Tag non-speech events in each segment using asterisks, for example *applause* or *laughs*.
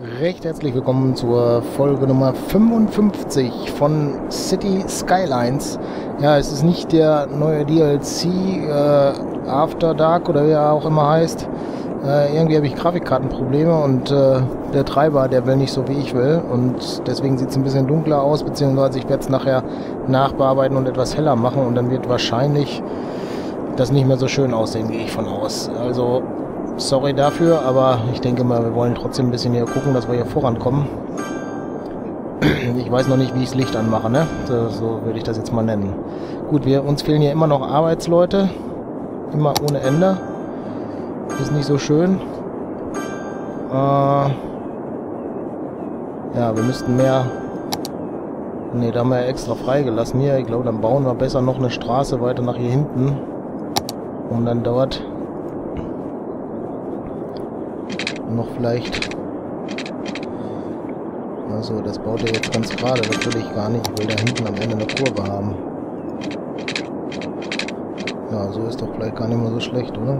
recht herzlich willkommen zur Folge Nummer 55 von City Skylines. Ja, es ist nicht der neue DLC äh, After Dark oder wie er auch immer heißt. Äh, irgendwie habe ich Grafikkartenprobleme und äh, der Treiber, der will nicht so wie ich will und deswegen sieht es ein bisschen dunkler aus, beziehungsweise ich werde es nachher nachbearbeiten und etwas heller machen und dann wird wahrscheinlich das nicht mehr so schön aussehen, gehe ich von aus. Also sorry dafür, aber ich denke mal, wir wollen trotzdem ein bisschen hier gucken, dass wir hier vorankommen. Ich weiß noch nicht, wie ich das Licht anmache, ne? So, so würde ich das jetzt mal nennen. Gut, wir, uns fehlen hier immer noch Arbeitsleute. Immer ohne Ende. Ist nicht so schön. Äh, ja, wir müssten mehr... Ne, da haben wir ja extra freigelassen hier. Ich glaube, dann bauen wir besser noch eine Straße weiter nach hier hinten. Um dann dort noch vielleicht... Also, das baut er jetzt ganz gerade. Das will ich gar nicht. Ich will da hinten am Ende eine Kurve haben. Ja, so ist doch vielleicht gar nicht mehr so schlecht, oder?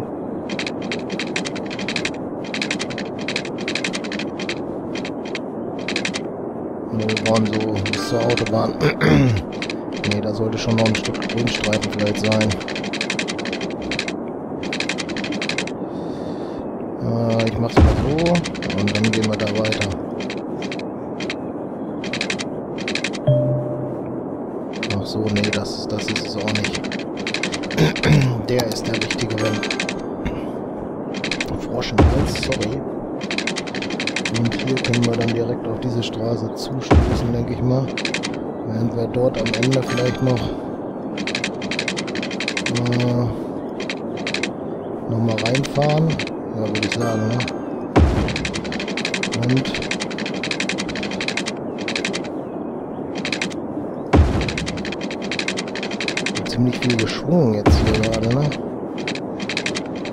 Ne, wir bauen so bis zur Autobahn. *clears throat* ne, da sollte schon noch ein Stück Grünstreifen vielleicht sein. Äh, ich mach's mal so und dann gehen wir da weiter. Ach so, nee, das, das ist es auch nicht. *clears throat* der ist der richtige Froschenhals, sorry. Und hier können wir dann direkt auf diese Straße zustoßen, denke ich mal. Während wir dort am Ende vielleicht noch äh, nochmal reinfahren. Ja, würde ich sagen, ne? Und ziemlich viel geschwungen jetzt hier gerade, ne?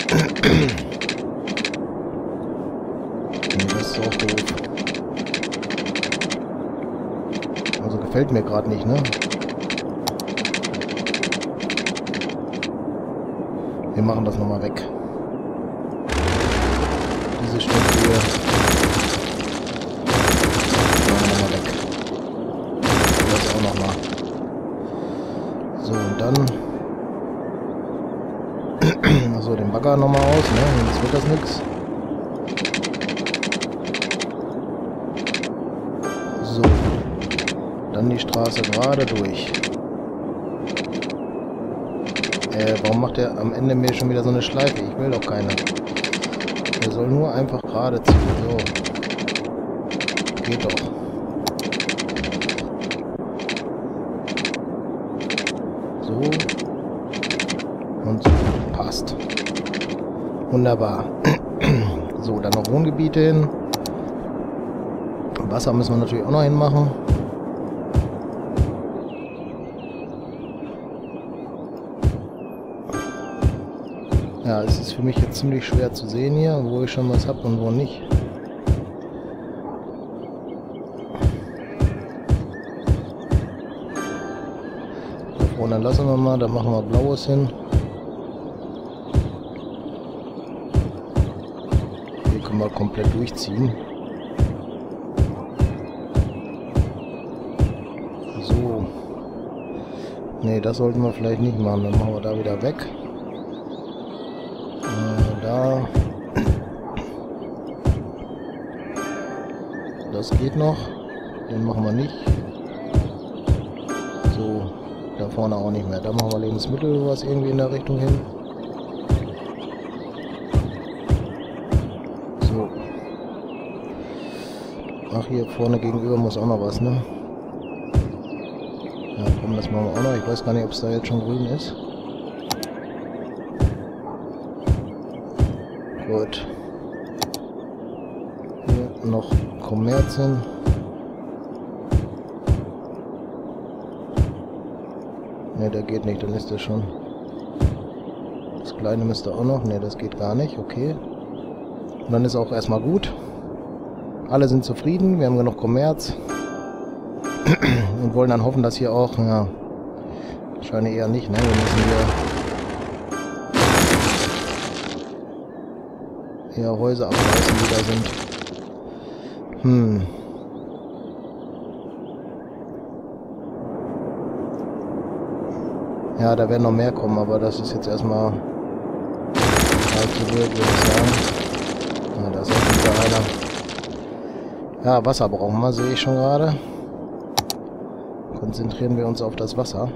*clears throat* das ist auch doof. Also gefällt mir gerade nicht, ne? Wir machen das nochmal weg. Diese hier. Machen wir nochmal weg. Das auch nochmal. So, und dann... *clears throat* Achso, den Bagger nochmal aus, ne? Sonst wird das nix. So. Dann die Straße gerade durch. Äh, warum macht er am Ende mir schon wieder so eine Schleife? Ich will doch keine. Er soll nur einfach gerade ziehen. So. Geht doch. So. Und so. Passt. Wunderbar. *clears throat* so, dann noch Wohngebiete hin. Wasser müssen wir natürlich auch noch hinmachen. Ja, es ist für mich jetzt ziemlich schwer zu sehen hier, wo ich schon was habe und wo nicht. Und dann lassen wir mal, da machen wir blaues hin. Hier können wir komplett durchziehen. So. Ne, das sollten wir vielleicht nicht machen. Dann machen wir da wieder weg. Das geht noch. Den machen wir nicht. So. Da vorne auch nicht mehr. Da machen wir Lebensmittel was irgendwie in der Richtung hin. So. Ach, hier vorne gegenüber muss auch noch was, ne? Ja, komm, das machen wir auch noch. Ich weiß gar nicht, ob es da jetzt schon grün ist. Gut. Hier noch Kommerzien. Ne, der geht nicht, dann ist der schon. Das kleine müsste auch noch. Ne, das geht gar nicht. Okay. Und dann ist auch erstmal gut. Alle sind zufrieden. Wir haben genug Kommerz. Und wollen dann hoffen, dass hier auch, ja, wahrscheinlich eher nicht, ne? Wir müssen hier eher Häuser abreißen, die da sind. Hm. Ja, da werden noch mehr kommen, aber das ist jetzt erstmal allzu wild, würde ich sagen. Ja, da ist auch wieder einer. Ja, Wasser brauchen wir, sehe ich schon gerade. Konzentrieren wir uns auf das Wasser.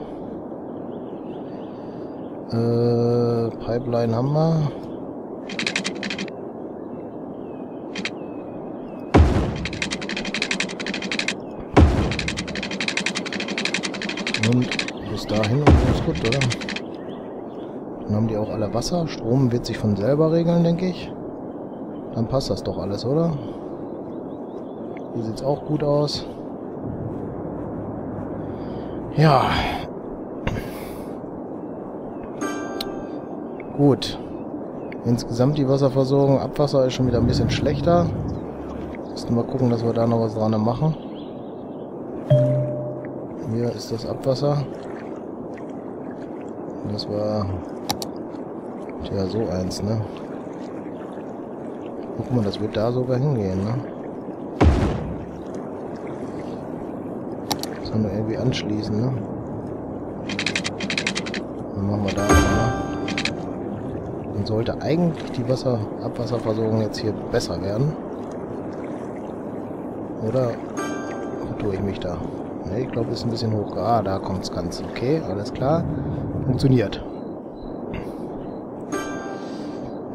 Äh, Pipeline haben wir. Und bis dahin und ist gut, oder? Dann haben die auch alle Wasser. Strom wird sich von selber regeln, denke ich. Dann passt das doch alles, oder? Hier sieht es auch gut aus. Ja. Gut. Insgesamt die Wasserversorgung, Abwasser ist schon wieder ein bisschen schlechter. Müssen mal gucken, dass wir da noch was dran machen. Hier ist das Abwasser. Das war ja so eins, ne? Guck mal, das wird da sogar hingehen, ne? Das können wir irgendwie anschließen, ne? Dann machen wir da, ne? Dann sollte eigentlich die Wasser Abwasserversorgung jetzt hier besser werden. Oder tue ich mich da? Ne, ich glaube, ist ein bisschen hoch. Ah, da kommt es ganz. Okay, alles klar. Funktioniert.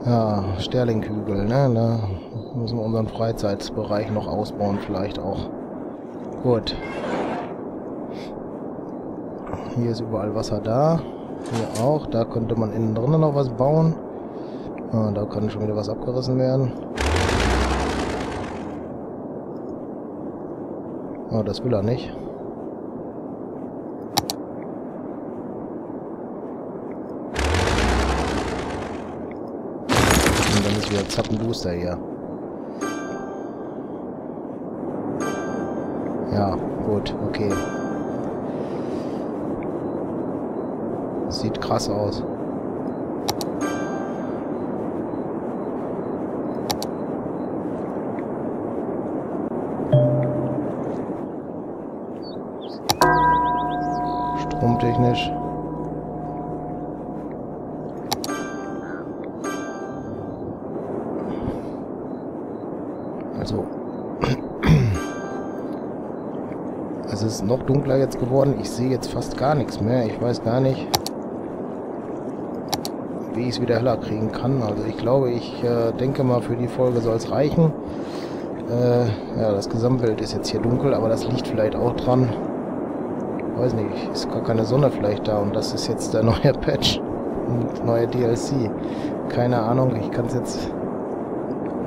Ja, Sterlinghügel, ne? Da müssen wir unseren Freizeitbereich noch ausbauen, vielleicht auch. Gut. Hier ist überall Wasser da. Hier auch. Da könnte man innen drinnen noch was bauen. Ah, da kann schon wieder was abgerissen werden. Oh, das will er nicht. Wieder Zappenbooster hier. Ja, gut, okay. Sieht krass aus. Stromtechnisch. Ist noch dunkler jetzt geworden. Ich sehe jetzt fast gar nichts mehr. Ich weiß gar nicht, wie ich es wieder heller kriegen kann. Also ich glaube, ich äh, denke mal, für die Folge soll es reichen. Äh, ja, das Gesamtbild ist jetzt hier dunkel, aber das liegt vielleicht auch dran. Weiß nicht, ist gar keine Sonne vielleicht da und das ist jetzt der *laughs* neue Patch. Neue DLC. Keine Ahnung, ich kann es jetzt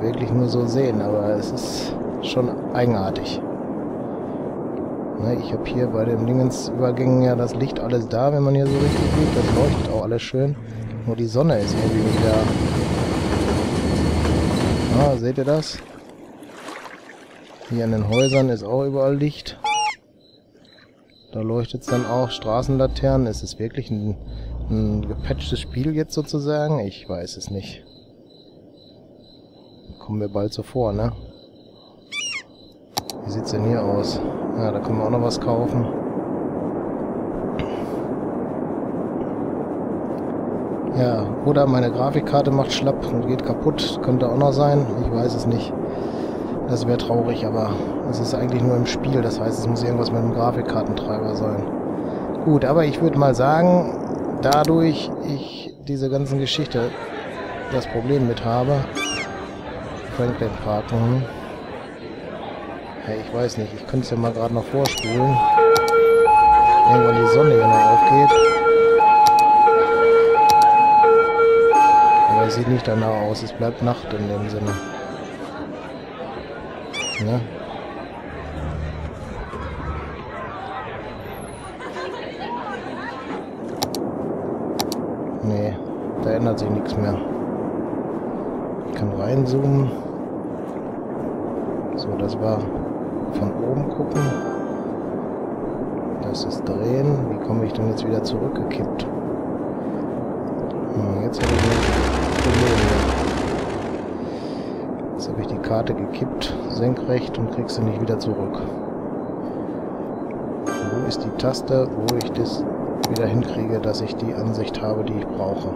wirklich nur so sehen, aber es ist schon eigenartig. Ne, ich habe hier bei den Dingensübergängen ja das Licht alles da, wenn man hier so richtig guckt. Das leuchtet auch alles schön. Nur die Sonne ist irgendwie nicht da. Ah, seht ihr das? Hier an den Häusern ist auch überall Licht. Da leuchtet es dann auch. Straßenlaternen. Ist es wirklich ein, ein gepatchtes Spiel jetzt sozusagen? Ich weiß es nicht. Kommen wir bald so vor, ne? Wie sieht's denn hier aus? Ja, da können wir auch noch was kaufen. Ja, oder meine Grafikkarte macht schlapp und geht kaputt. Könnte auch noch sein. Ich weiß es nicht. Das wäre traurig, aber es ist eigentlich nur im Spiel. Das heißt, es muss irgendwas mit dem Grafikkartentreiber sein. Gut, aber ich würde mal sagen, dadurch ich diese ganzen Geschichte das Problem mit habe, Mhm. Ja, ich weiß nicht. Ich könnte es ja mal gerade noch vorspulen. Irgendwann die Sonne hier noch aufgeht. Aber es sieht nicht danach aus. Es bleibt Nacht in dem Sinne. Ja. Nee, da ändert sich nichts mehr. Ich kann reinzoomen. So, das war von oben gucken. Das ist drehen. Wie komme ich denn jetzt wieder zurückgekippt? Hm, jetzt habe ich ein Problem. Jetzt habe ich die Karte gekippt, senkrecht und krieg sie nicht wieder zurück. Wo ist die Taste, wo ich das wieder hinkriege, dass ich die Ansicht habe, die ich brauche?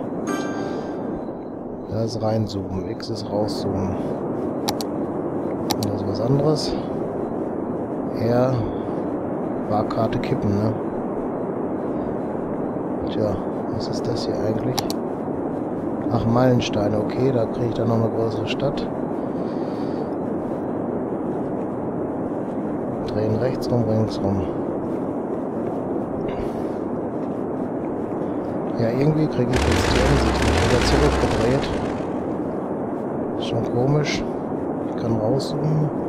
Das ist reinzoomen, X ist rauszoomen. Was anderes. R war Karte kippen, ne? Tja, was ist das hier eigentlich? Ach, Meilensteine, okay, da kriege ich dann noch eine größere Stadt. Drehen rechts rum, links rum. Ja, irgendwie kriege ich jetzt die Ansicht wieder zurückgedreht. Ist schon komisch. Ich kann rauszoomen.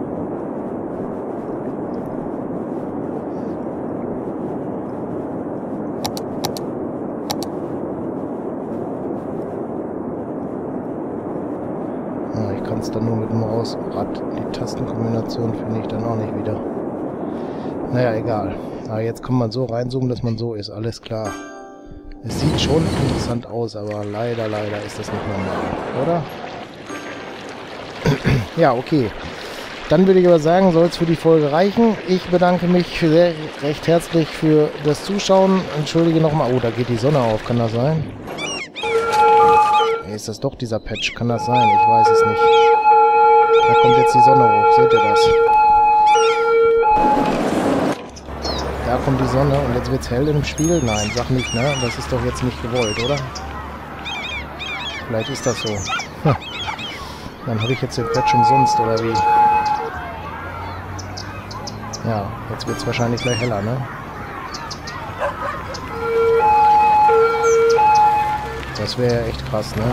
Es dann nur mit dem Mausrad. Die Tastenkombination finde ich dann auch nicht wieder. Naja, egal. Aber jetzt kann man so reinzoomen, dass man so ist. Alles klar. Es sieht schon interessant aus, aber leider, leider ist das nicht normal, oder? *clears throat* ja, okay. Dann würde ich aber sagen, soll es für die Folge reichen. Ich bedanke mich sehr recht herzlich für das Zuschauen. Entschuldige nochmal. Oh, da geht die Sonne auf. Kann das sein? Ist das doch dieser Patch? Kann das sein? Ich weiß es nicht. Da kommt jetzt die Sonne hoch. Seht ihr das? Da kommt die Sonne und jetzt wird es hell im Spiel? Nein, sag nicht, ne? Das ist doch jetzt nicht gewollt, oder? Vielleicht ist das so. *laughs* Dann habe ich jetzt den Patch umsonst, oder wie? Ja, jetzt wird es wahrscheinlich gleich heller, ne? Das wäre echt krass, ne?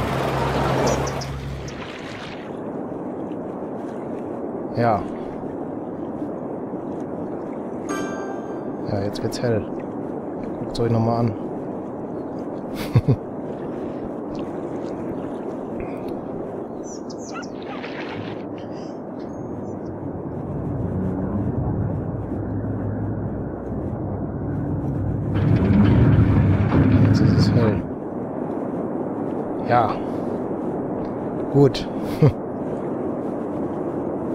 Ja. Ja, jetzt wird's hell. Guckt euch nochmal an. *laughs* jetzt ist es hell. Ja. Gut. *laughs*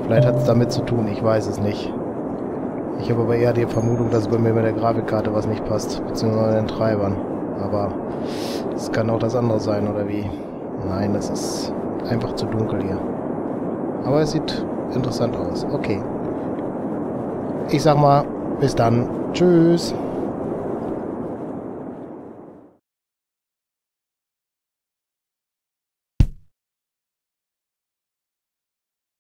Vielleicht hat es damit zu tun, ich weiß es nicht. Ich habe aber eher die Vermutung, dass bei mir mit der Grafikkarte was nicht passt, beziehungsweise den Treibern. Aber es kann auch das andere sein, oder wie? Nein, das ist einfach zu dunkel hier. Aber es sieht interessant aus. Okay. Ich sag mal, bis dann. Tschüss.